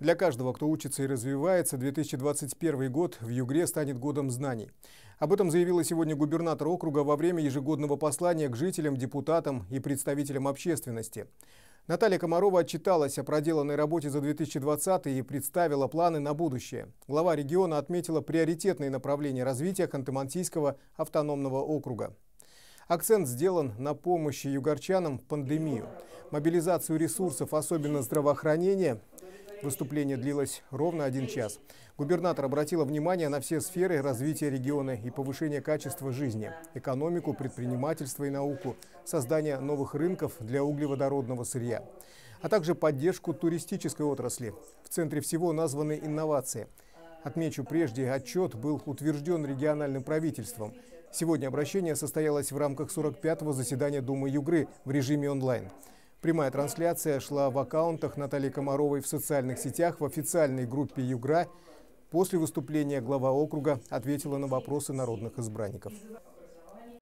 Для каждого, кто учится и развивается, 2021 год в Югре станет годом знаний. Об этом заявила сегодня губернатор округа во время ежегодного послания к жителям, депутатам и представителям общественности. Наталья Комарова отчиталась о проделанной работе за 2020 и представила планы на будущее. Глава региона отметила приоритетные направления развития Ханты-Мансийского автономного округа. Акцент сделан на помощи югорчанам в пандемию, мобилизацию ресурсов, особенно здравоохранения, Выступление длилось ровно один час. Губернатор обратила внимание на все сферы развития региона и повышения качества жизни, экономику, предпринимательство и науку, создание новых рынков для углеводородного сырья, а также поддержку туристической отрасли. В центре всего названы инновации. Отмечу, прежде отчет был утвержден региональным правительством. Сегодня обращение состоялось в рамках 45-го заседания Думы Югры в режиме онлайн. Прямая трансляция шла в аккаунтах Натальи Комаровой в социальных сетях в официальной группе «Югра». После выступления глава округа ответила на вопросы народных избранников.